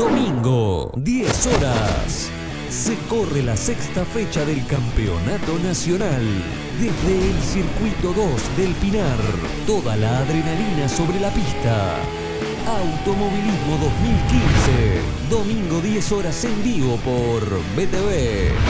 Domingo, 10 horas. Se corre la sexta fecha del Campeonato Nacional. Desde el Circuito 2 del Pinar, toda la adrenalina sobre la pista. Automovilismo 2015. Domingo 10 horas en vivo por BTV.